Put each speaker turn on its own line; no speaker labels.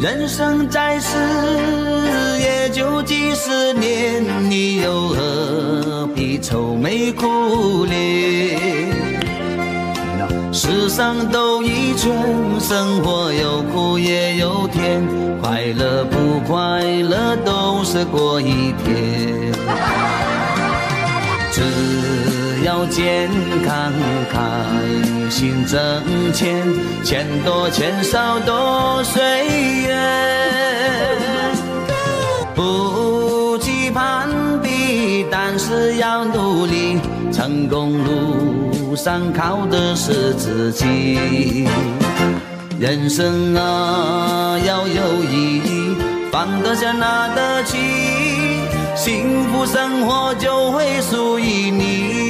人生在世也就几十年，你又何必愁眉苦脸？世上兜一圈，生活有苦也有甜，快乐不快乐都是过一天。只要健康开心挣钱，钱多钱少都随缘。不期盼比，但是要努力，成功路上靠的是自己。人生啊要有意义，放得下拿得起。幸福生活就会属于你。